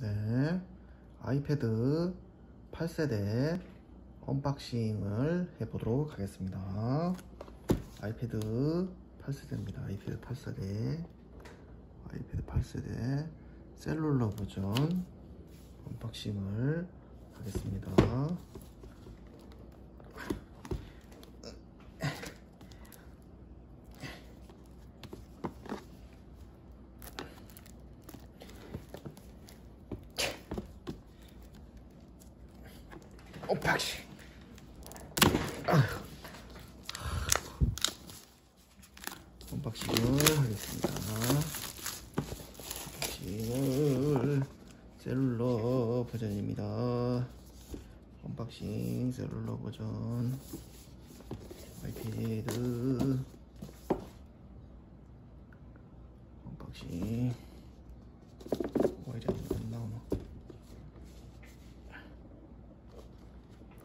네, 아이패드 8세대 unboxing을 해보도록 하겠습니다. 아이패드 8세대입니다. 아이패드 8세대, 아이패드 8세대 cellular version unboxing을 하겠습니다. 언박싱. 언박싱을 하겠습니다. 언박싱을 셀룰러 버전입니다. 언박싱 셀룰러 버전 아이패드 언박싱 와 이제 안 나오나?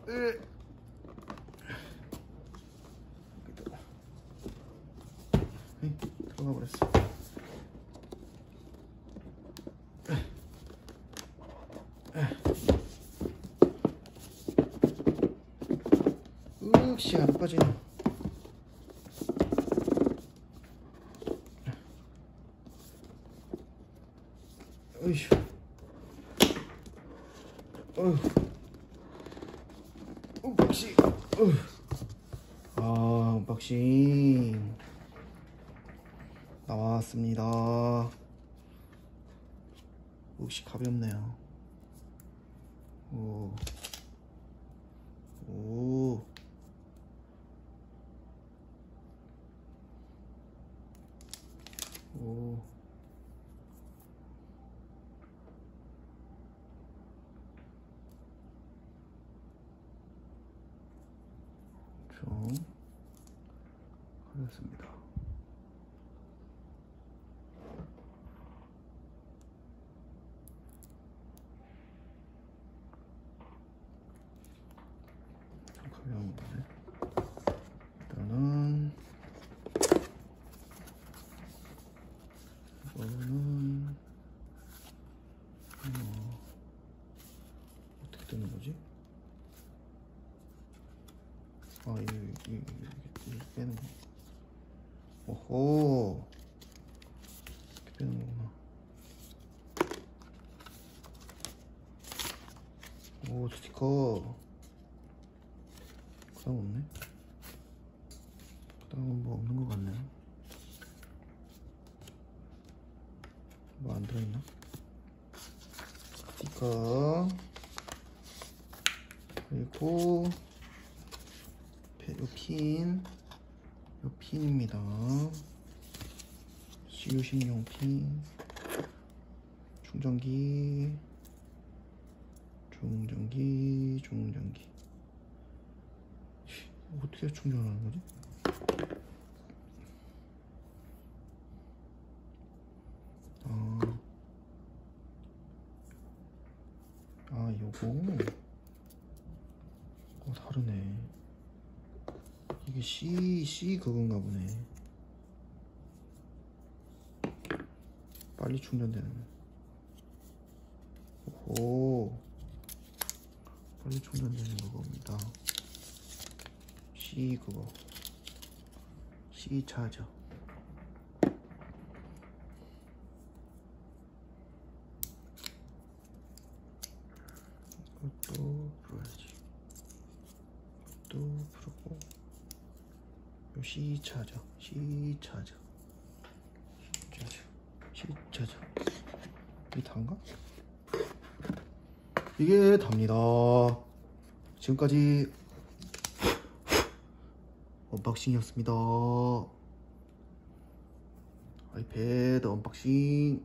으. 여기다. 에이, 들어가 버렸어. 으씨 안 빠지네. 으이씨. 어휴. 언박싱. 어휴. 아, 언박싱. 나왔습니다. 역시 가볍네요. 오. 오. 오. 좀 하겠습니다. 좀 가벼운 거네. 일단은 이거는 어, 어떻게 되는 거지? 아 이거 이거, 이거 빼는 거. 오호 이렇게 빼는 거구나. 오 스티커. 그 다음 없네. 그 다음은 뭐 없는 것 같네요. 뭐 안 들어있나? 스티커 그리고 ペ-요 핀, 요 핀입니다. CU16 핀, 충전기, 충전기, 충전기. 어떻게 충전하는 거지? 아, 아 요거, 어 다르네. 이게 C, C 그건가 보네. 빨리 충전되는. 오, 빨리 충전되는 그겁니다. C 그거. C 차저. 이것도 풀어야지. 이것도. 요 C 차저. C 차저. C 차저. C 차저. 이게 단가? 이게 답니다. 지금까지 언박싱이었습니다. 아이패드 언박싱.